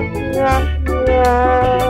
Yeah.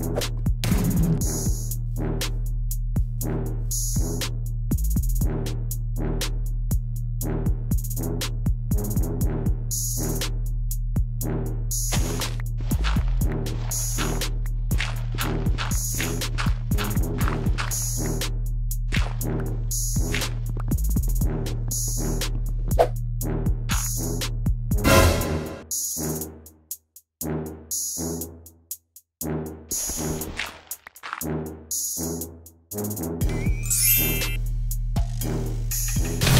Bye. Música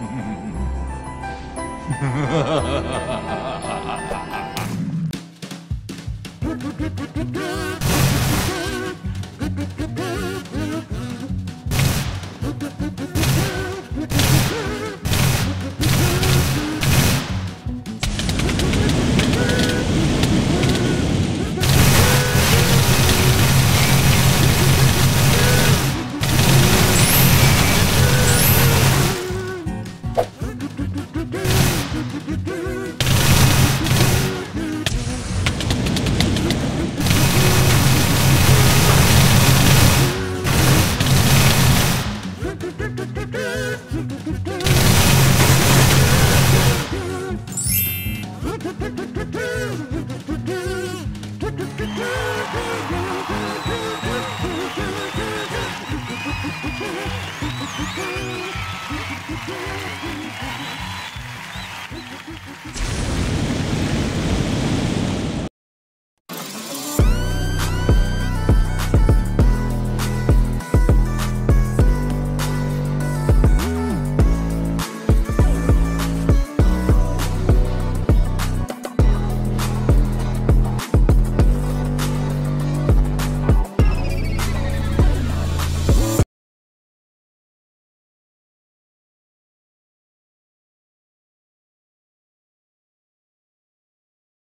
嗯嗯嗯嗯嗯。哈哈哈哈哈哈 Thank you.